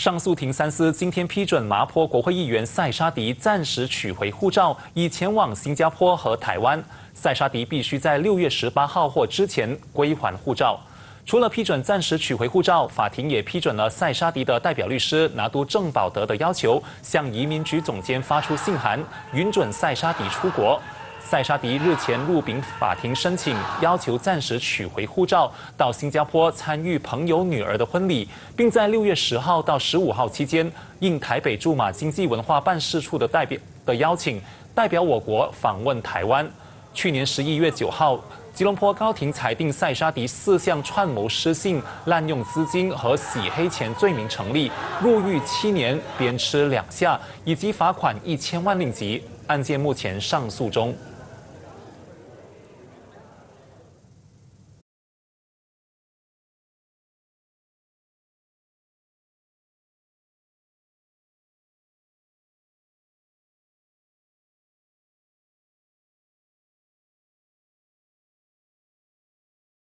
上诉庭三司今天批准麻坡国会议员塞沙迪暂时取回护照，以前往新加坡和台湾。塞沙迪必须在六月十八号或之前归还护照。除了批准暂时取回护照，法庭也批准了塞沙迪的代表律师拿督郑宝德的要求，向移民局总监发出信函，允准塞沙迪出国。塞沙迪日前入禀法庭申请，要求暂时取回护照，到新加坡参与朋友女儿的婚礼，并在六月十号到十五号期间，应台北驻马经济文化办事处的代表的邀请，代表我国访问台湾。去年十一月九号，吉隆坡高庭裁定塞沙迪四项串谋失信、滥用资金和洗黑钱罪名成立，入狱七年，鞭笞两下，以及罚款一千万令吉。案件目前上诉中。